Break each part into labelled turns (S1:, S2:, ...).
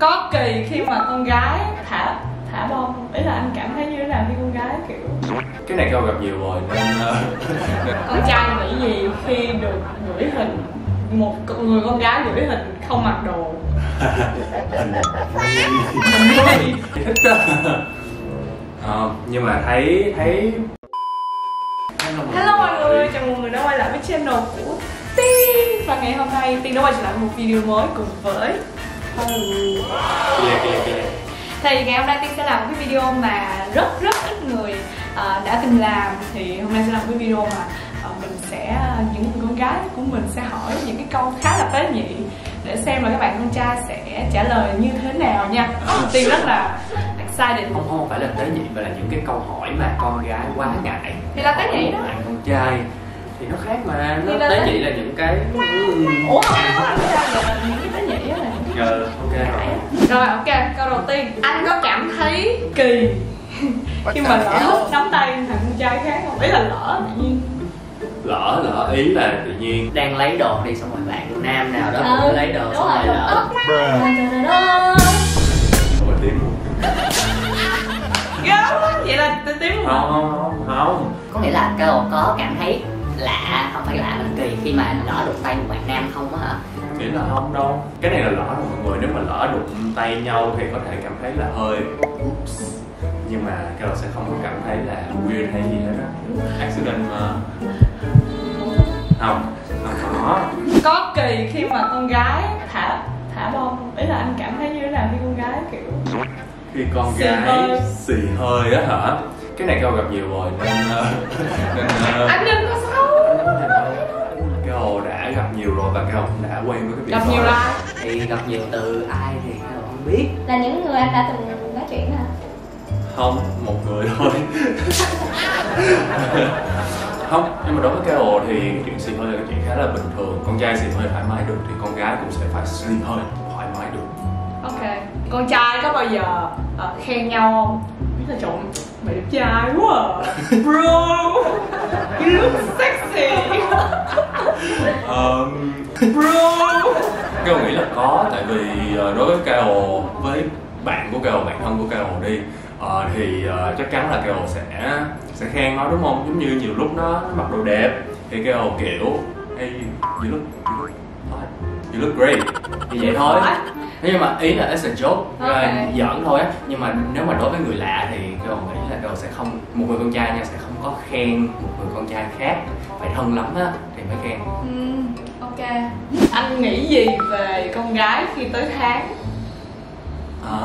S1: có kỳ khi mà con gái thả thả bom. Ý là anh cảm thấy như thế nào khi con gái kiểu?
S2: Cái này câu gặp nhiều rồi nên ờ,
S1: con trai nghĩ gì khi được gửi hình một người con gái gửi hình không mặc đồ?
S2: Hình thích. Ờ, nhưng mà thấy thấy
S1: Hello mọi người, chào mừng người đã quay lại với channel của Tiên. Và ngày hôm nay Tiên đã quay trở lại một video mới cùng với Thì ngày hôm nay Tiên sẽ làm một cái video mà rất rất ít người ờ, đã từng làm. Thì hôm nay sẽ làm một cái video mà ờ, mình sẽ, những người con gái của mình sẽ hỏi những cái câu khá là tế nhị Để xem là các bạn con trai sẽ trả lời như thế nào nha. Tiên rất là excited.
S2: Không không phải là tế nhị mà là những cái câu hỏi mà con gái quá ngại.
S1: Thì là tế nhị đó.
S2: Bạn con trai thì nó khác mà. Nó tế nhị là những cái
S1: Ủa không phải là sao vậy? Những cái tế
S2: Ờ, ok. Rồi
S1: Rồi ok, câu đầu tiên. Anh có cảm thấy kỳ? Khi mà lỡ nắm tay thằng con trai khác không? Ý là lỡ tự nhiên.
S2: Lỡ lỡ ý là tự nhiên.
S3: Đang lấy đồ đi xong rồi bạn nam nào đó cũng lấy đồ
S1: đúng
S3: xong rồi
S1: rồi.
S3: lỡ.
S2: mà tiếng
S1: Gớm Vậy là tiếng
S2: không? Không không không.
S3: Có nghĩa là cô có cảm thấy lạ không phải lạ mà kỳ khi mà lỡ đụng tay một bạn nam không á hả?
S2: Nghĩ là không đâu. Cái này là lỡ rồi mọi người. Nếu mà lỡ đụng tay nhau thì có thể cảm thấy là hơi oops nhưng mà cái đó sẽ không có cảm thấy là weird hay gì hết á. Accident mà không không có.
S1: Có kỳ khi mà con gái thả thả bom. Ý là anh cảm thấy như thế nào khi con gái kiểu
S2: khi con
S1: Xì
S2: gái
S1: hơi.
S2: xì hơi á hả? Cái này câu gặp nhiều rồi nên ờ, nên ờ,
S1: Anh đừng có
S2: cái hồ đã gặp nhiều rồi và cái hồ cũng đã quen với cái việc
S1: Gặp nhiều like
S3: thì gặp nhiều từ ai thì cô không biết.
S4: Là những người anh đã từng nói chuyện hả?
S2: không một người thôi. Không nhưng mà đối với cái ồ thì cái chuyện xì hơi là cái chuyện khá là bình thường. Con trai xì hơi thoải mái được thì con gái cũng sẽ phải xì hơi thoải mái được.
S1: Ok. Con trai có bao giờ ờ, khen nhau không? Biết là trộn Mày đẹp trai quá à. Bro. You look sexy.
S2: Um, bro. Cái nghĩ là có tại vì ờ, đối với KO với bạn của KO bạn thân của KO đi ờ, thì ờ, chắc chắn là KO sẽ sẽ khen nó đúng không? Giống như nhiều lúc nó mặc đồ đẹp thì KO kiểu hey you look you look hot, you look great thì vậy thôi nhưng mà ý là it's a joke
S1: Ok.
S2: okay. giỡn thôi á nhưng mà nếu mà đối với người lạ thì KO nghĩ là KO sẽ không một người con trai nha sẽ không có khen một người con trai khác phải thân lắm á thì mới khen
S1: Ừm, ok Anh nghĩ gì về con gái khi tới tháng?
S2: À,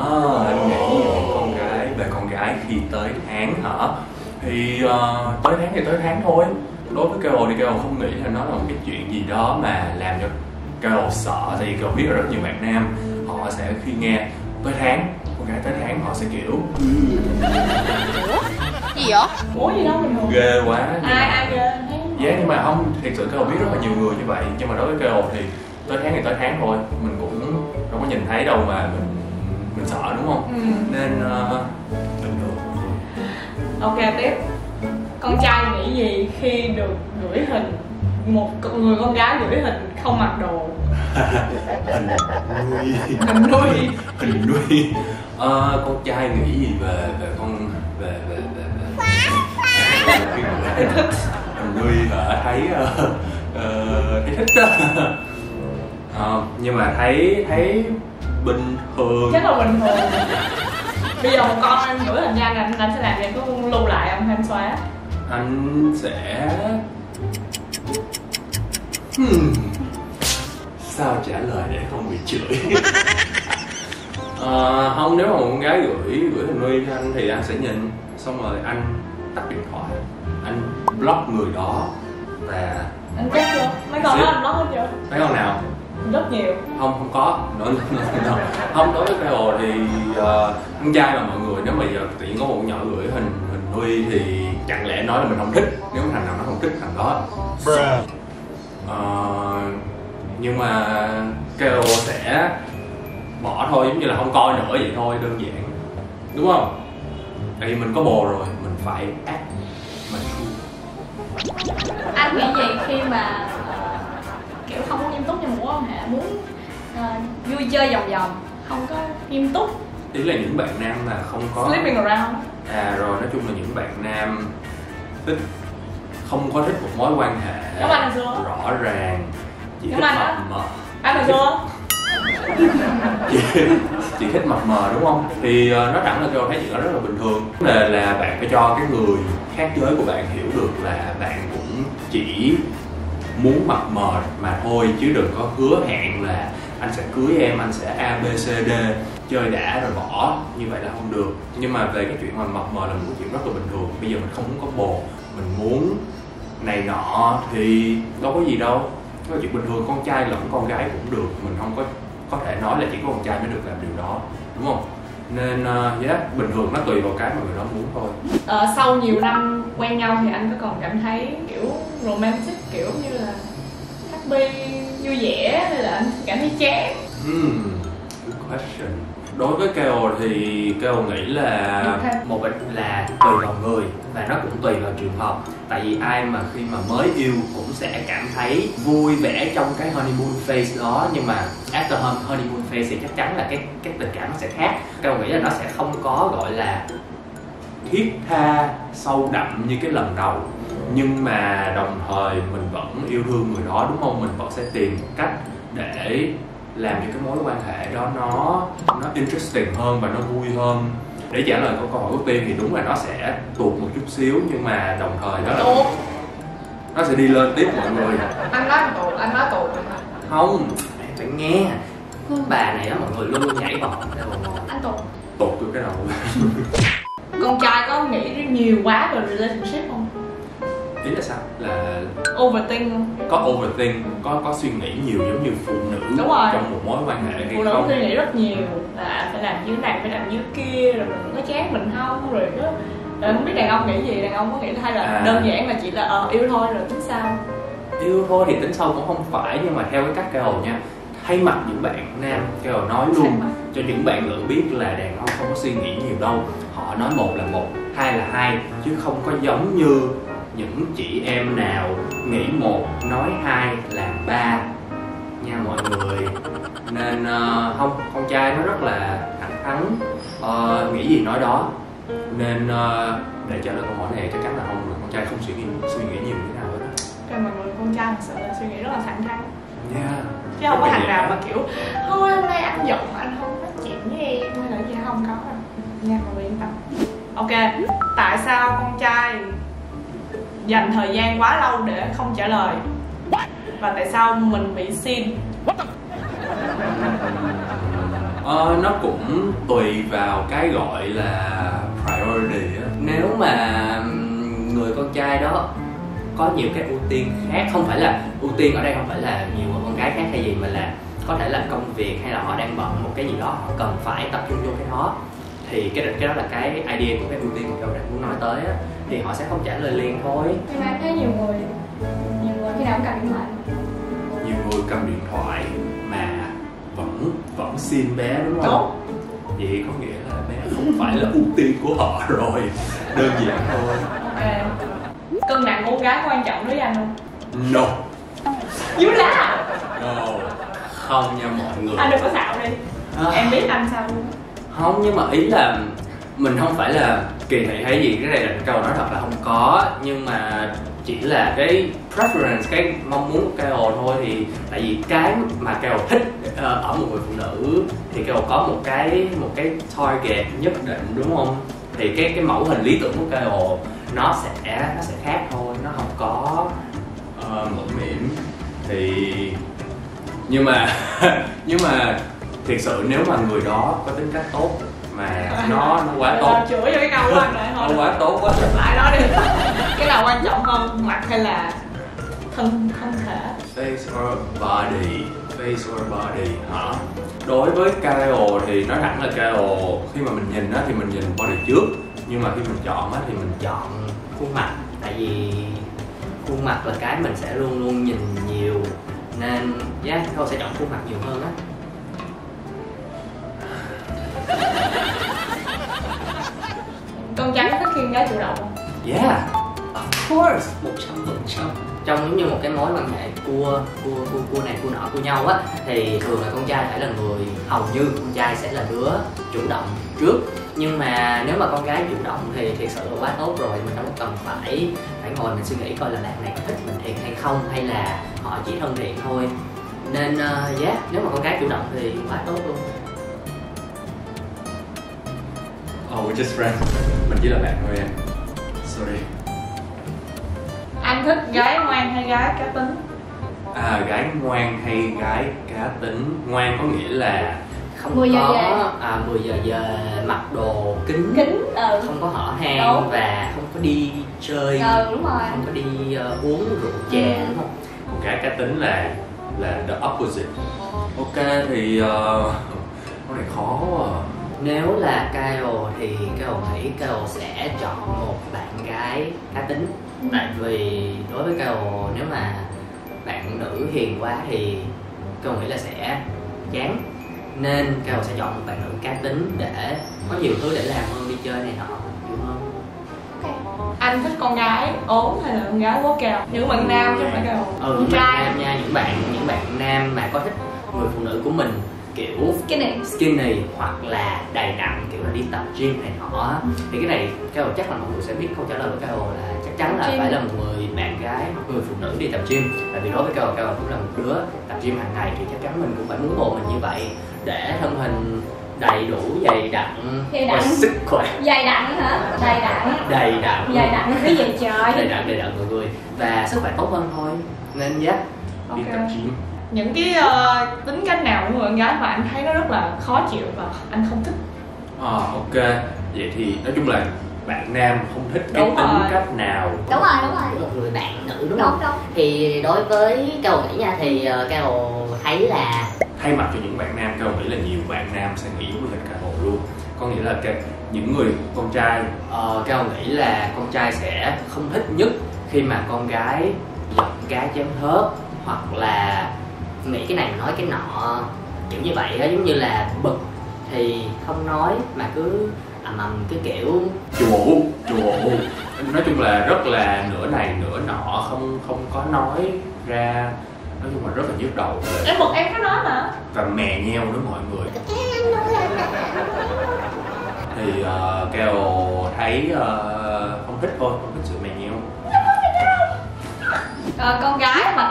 S2: anh nghĩ về con gái về con gái khi tới tháng hả? Thì ờ, tới tháng thì tới tháng thôi. Đối với Carol thì Carol không nghĩ là nó là một cái chuyện gì đó mà làm cho Carol sợ. Thì Carol biết là rất nhiều bạn nam họ sẽ khi nghe tới tháng con gái tới tháng họ sẽ kiểu
S4: Gì vậy?
S1: Ủa gì đâu mình
S2: ghê quá.
S1: Ai
S2: mà-
S1: ai ghê
S2: Dạ nhưng mà không, thiệt sự Carol biết rất là nhiều người như vậy Nhưng mà đối với Carol thì tới tháng thì tới tháng thôi Mình cũng đâu có nhìn thấy đâu mà mình mình sợ đúng không?
S1: Ừ.
S2: Nên ờ, bình thường
S1: Ok tiếp Con trai nghĩ gì khi được gửi hình một người con gái gửi hình không mặc đồ.
S2: Hình nuôi.
S1: Hình nuôi.
S2: Hình nuôi. Ờ, con trai nghĩ gì về về con về về về, về? Hình nuôi hả? Thấy ờ, ờ, thấy thích Ờ, nhưng mà thấy thấy bình thường.
S1: Chắc là bình thường. Bây giờ một con em gửi hình cho anh anh anh sẽ làm gì có lưu lại ông hay anh xóa.
S2: Anh sẽ hmm. sao trả lời để không bị chửi? Ờ, không nếu mà một con gái gửi gửi hình nuôi cho anh thì anh sẽ nhìn. Xong rồi anh tắt điện thoại. Anh block người đó và
S1: anh chắc chưa? Mấy con đó anh block hết chưa?
S2: Mấy con nào?
S1: Rất nhiều.
S2: Không không có. Nữa không đối với cái hồ thì ờ, con trai mà mọi người nếu mà giờ nhiên có một nhỏ gửi hình hình nuôi thì chẳng lẽ nói là mình không thích? Nếu mà thằng nào nó không thích thằng đó Ờ, nhưng mà kêu sẽ bỏ thôi giống như là không coi nữa vậy thôi đơn giản. Đúng không? Tại vì mình có bồ rồi mình phải act mature
S1: anh nghĩ gì khi mà ờ, kiểu không muốn nghiêm túc trong mối quan hệ muốn ờ, vui chơi vòng vòng không có nghiêm túc.
S2: Ý là những bạn nam mà không có
S1: sleeping around.
S2: À rồi nói chung là những bạn nam thích không có thích một mối quan hệ
S1: anh hồi xưa.
S2: rõ ràng. Chỉ
S1: Giống
S2: thích
S1: anh
S2: mập mờ.
S1: Anh hồi xưa
S2: chỉ, chỉ thích mập mờ đúng không? Thì uh, nó thẳng là cho thấy chuyện đó rất là bình thường. Vấn đề là bạn phải cho cái người khác giới của bạn hiểu được là bạn cũng chỉ muốn mập mờ mà thôi chứ đừng có hứa hẹn là anh sẽ cưới em anh sẽ a b c d chơi đã rồi bỏ. Như vậy là không được. Nhưng mà về cái chuyện mà mập mờ là một cái chuyện rất là bình thường. Bây giờ mình không muốn có bồ mình muốn này nọ thì đâu có gì đâu. Cái chuyện bình thường con trai lẫn con gái cũng được. Mình không có có thể nói là chỉ có con trai mới được làm điều đó đúng không? Nên uh, yeah, bình thường nó tùy vào cái mà người đó muốn thôi.
S1: Ờ, sau nhiều năm quen nhau thì anh có còn cảm thấy kiểu romantic kiểu như là happy vui vẻ hay là anh cảm thấy chán?
S2: Hmm, good question. Đối với KO thì KO nghĩ là một bệnh là tùy vào người và nó cũng tùy vào trường hợp. Tại vì ai mà khi mà mới yêu cũng sẽ cảm thấy vui vẻ trong cái honeymoon phase đó nhưng mà after hon- honeymoon phase thì chắc chắn là cái cái tình cảm nó sẽ khác. KO nghĩ là nó sẽ không có gọi là thiết tha sâu đậm như cái lần đầu nhưng mà đồng thời mình vẫn yêu thương người đó đúng không mình vẫn sẽ tìm cách để làm cho cái mối quan hệ đó nó nó interesting hơn và nó vui hơn. Để trả lời câu hỏi của tiên thì đúng là nó sẽ tuột một chút xíu nhưng mà đồng thời đó là nó sẽ đi lên tiếp mọi người.
S1: Anh nói tụt anh nói rồi mà
S2: không phải nghe. Cái bà này á mọi người luôn luôn nhảy vào
S1: anh tụt
S2: tụt từ cái đầu.
S1: Con trai có nghĩ nhiều quá về relationship không
S2: ý là sao? Là
S1: overthink
S2: có overthink có có suy nghĩ nhiều giống như phụ nữ
S1: Đúng rồi.
S2: trong một mối quan hệ hay
S1: phụ nữ
S2: không?
S1: suy nghĩ rất nhiều. Là phải làm như thế này phải làm như kia rồi mình có chán mình không rồi rồi không biết đàn ông nghĩ gì đàn ông có nghĩ hay là
S2: À.
S1: đơn giản là chỉ là ờ yêu thôi rồi tính sao?
S2: Yêu thôi thì tính sau cũng không phải nhưng mà theo cái cách kêu nha thay mặt những bạn nam kêu nói luôn cho những bạn nữ biết là đàn ông không có suy nghĩ nhiều đâu. Họ nói một là một hai là hai chứ không có giống như những chị em nào nghĩ một nói hai làm ba? Nha mọi người. Nên ờ, không con trai nó rất là thẳng thắn ờ, nghĩ gì nói đó. Nên ờ, để trả lời câu hỏi này chắc chắn là không con trai không suy nghĩ suy nghĩ nhiều như thế nào hết á.
S1: Cái mọi người con trai thật sự là suy nghĩ rất là thẳng thắn.
S2: Yeah.
S1: chứ không có thằng nào mà kiểu thôi hôm nay anh giận anh không nói chuyện với em. Hay là gì không có nha mọi người yên tâm. Ok tại sao con trai dành thời gian quá lâu để không trả lời. Và tại sao mình bị xin?
S2: Ờ, nó cũng tùy vào cái gọi là priority á. Nếu mà người con trai đó có nhiều cái ưu tiên khác không phải là ưu tiên ở đây không phải là nhiều con gái khác hay gì mà là có thể là công việc hay là họ đang bận một cái gì đó họ cần phải tập trung vô cái đó thì cái cái đó là cái idea của cái ưu tiên mà tôi đang muốn nói tới á thì họ sẽ không trả lời liền thôi.
S4: Nhưng mà em thấy nhiều người nhiều người khi nào cũng cầm điện thoại?
S2: Nhiều người cầm điện thoại mà vẫn vẫn xin bé đúng không?
S1: Đúng
S2: vậy có nghĩa là bé không phải là ưu tiên của họ rồi. Đơn giản thôi.
S1: Ok. Cân nặng của con gái quan trọng đối với anh không?
S2: No.
S1: Dữ lá
S2: no. Không nha mọi người.
S1: Anh đừng có xạo đi.
S2: À,
S1: em biết anh sao luôn.
S2: Không nhưng mà ý là mình không phải là kỳ thị hay gì cái này là câu nói thật là không có. Nhưng mà chỉ là cái preference cái mong muốn của KO thôi thì tại vì cái mà KO thích ờ, ở một người phụ nữ thì KO có một cái một cái target nhất định đúng không? Thì cái cái mẫu hình lý tưởng của KO nó sẽ nó sẽ khác thôi nó không có uh, mẫu mỉm. Thì nhưng mà nhưng mà thiệt sự nếu mà người đó có tính cách tốt mà nó nó quá tốt.
S1: chửi cho cái câu của anh lại
S2: nó
S1: thôi
S2: quá tốt quá.
S1: Lại đó đi. Cái nào quan trọng hơn mặt hay là thân thân thể?
S2: Face or body? Face or body hả? Đối với KO thì nói thẳng là KO khi mà mình nhìn á thì mình nhìn body trước. Nhưng mà khi mình chọn á thì mình chọn khuôn mặt. Tại vì khuôn mặt là cái mình sẽ luôn luôn nhìn nhiều. Nên yeah, KO sẽ chọn khuôn mặt nhiều hơn á
S1: con trai có thích khi con gái chủ động. Không
S2: yeah of course.
S3: Một trăm phần trăm. Trong giống như một cái mối quan hệ cua cua cua cua này cua nọ cua nhau á thì thường là con trai phải là người hầu như con trai sẽ là đứa chủ động trước. Nhưng mà nếu mà con gái chủ động thì thiệt sự là quá tốt rồi mình đâu cần phải phải ngồi mình suy nghĩ coi là bạn này có thích mình thiệt hay không hay là họ chỉ thân thiện thôi. Nên uh, yeah nếu mà con gái chủ động thì quá tốt luôn
S2: oh we're just friends. Mình chỉ là bạn thôi em. Sorry.
S1: Anh thích gái ngoan hay gái cá tính?
S2: À gái ngoan hay gái cá tính? Ngoan có nghĩa là
S3: không
S4: 10 giờ
S3: có
S4: về.
S3: à 10 giờ về mặc đồ kín
S4: kính ừ.
S3: Không có hở hang
S4: Đúng.
S3: và không có đi chơi.
S4: Ừ đúng rồi.
S3: Không có đi ờ, uống rượu chè
S4: Ừ.
S3: đúng không?
S2: Một cái cá tính là là the opposite. Ok thì uh, cái này khó quá à.
S3: Nếu là Kyle thì Kyle nghĩ Kyle sẽ chọn một bạn gái cá tính.
S4: Ừ.
S3: tại vì đối với Kyle nếu mà bạn nữ hiền quá thì Kyle nghĩ là sẽ chán. Nên Kyle sẽ chọn một bạn nữ cá tính để có nhiều thứ để làm hơn đi chơi này nọ nhiều hơn
S4: ok.
S1: Anh thích con gái ốm hay là con gái bố kèo? Những bạn nam chứ không phải kèo
S3: ừ
S4: Con trai.
S3: nam nha những bạn những bạn nam mà có thích người phụ nữ của mình kiểu
S4: cái này.
S3: skinny hoặc là đầy đặn kiểu là đi tập gym này nọ. Thì cái này cái đầu chắc là mọi người sẽ biết câu trả lời của cái đầu là chắc chắn là
S4: Gym.
S3: phải là một người bạn gái hoặc người phụ nữ đi tập gym. Tại vì đối với cái đầu cũng là một đứa tập gym hàng ngày thì chắc chắn mình cũng phải muốn bộ mình như vậy để thân hình đầy đủ dày đặn
S4: Dày
S3: và
S4: đặn.
S3: sức khỏe.
S4: Dài đặn hả? Dài đặn.
S3: Đầy đặn.
S4: Dài đặn cái gì
S3: đầy
S4: trời
S3: đặn đầy đặn mọi người. Và sức khỏe tốt hơn thôi. Nên yeah đi
S1: Ok.
S3: tập gym
S1: những cái ờ, tính cách nào của người con gái mà anh thấy nó rất là khó chịu và anh không thích?
S2: À, ok. Vậy thì nói chung là bạn nam không thích cái
S1: Đúng
S2: tính
S1: rồi.
S2: cách nào?
S4: Đúng rồi đúng rồi.
S3: Một người bạn nữ đúng
S4: đúng
S3: không?
S4: đúng.
S3: Thì đối với cao nghĩ nha thì uh, cao thấy là
S2: thay mặt cho những bạn nam cao nghĩ là nhiều bạn nam sẽ nghĩ với hình cả hồ luôn. Có nghĩa là cái, những người con trai
S3: uh, cao nghĩ là con trai sẽ không thích nhất khi mà con gái giọng cá chém thớt hoặc là nghĩ cái này mà nói cái nọ kiểu như vậy á giống như là bực thì không nói mà cứ ầm ầm cái kiểu
S2: chùa chùa nói chung là rất là nửa này nửa nọ không không có nói ra nói chung là rất là nhức đầu.
S1: Em một em có nói mà.
S2: Và mè nheo với mọi người. Thì uh, kêu thấy ờ, không thích thôi không thích sự mè nheo.
S1: Ờ, con gái mà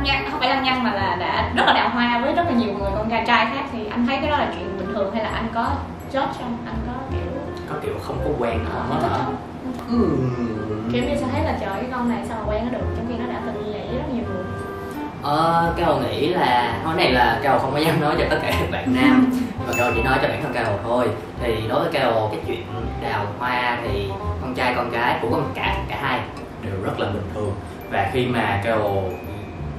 S1: lăng nhăng không phải lăng nhăng mà là đã rất là đào hoa với rất là nhiều người con gái trai khác. Thì anh thấy cái đó là chuyện bình thường hay là anh có judge không? Anh có kiểu
S3: có kiểu không có quen nữa
S1: thích
S3: hả
S1: không?
S3: Ừm.
S1: kiểu như sao thấy là trời cái con này sao mà quen nó được? Trong khi nó đã từng như vậy với rất nhiều người.
S3: Ờ, Cao nghĩ là nói này là Cao không có dám nói cho tất cả các bạn nam và Cao chỉ nói cho bản thân Cao thôi. Thì đối với Cao cái chuyện đào hoa thì con trai con gái của con cả cả hai đều rất là bình thường. Và khi mà Cao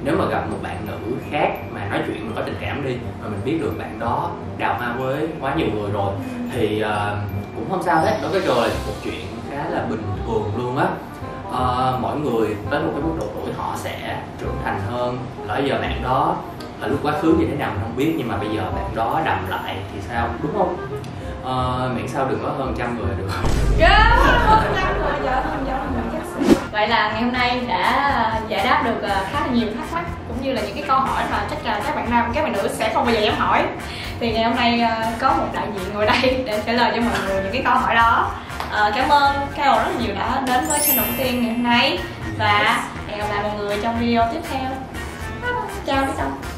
S3: nếu mà gặp một bạn nữ khác mà nói chuyện mà có tình cảm đi mà mình biết được bạn đó đào hoa với quá nhiều người rồi thì uh, cũng không sao hết. Đối với rồi một chuyện khá là bình thường luôn á. Uh, mỗi người tới một cái mức độ tuổi họ sẽ trưởng thành hơn. Lỡ giờ bạn đó ở lúc quá khứ như thế nào mình không biết nhưng mà bây giờ bạn đó đầm lại thì sao đúng không? Uh, miễn sao đừng có hơn trăm người được.
S1: Yeah, hơn trăm người giờ hơn trăm người. Vậy là ngày hôm nay đã à, giải đáp được à, khá là nhiều thắc mắc cũng như là những cái câu hỏi mà chắc là các bạn nam, các bạn nữ sẽ không bao giờ dám hỏi. Thì ngày hôm nay à, có một đại diện ngồi đây để trả lời cho mọi người những cái câu hỏi đó. Cảm ơn Carol rất là nhiều đã đến với kênh đầu tiên ngày hôm nay và hẹn gặp lại mọi người trong video tiếp theo. Chào biết không
S3: Các bạn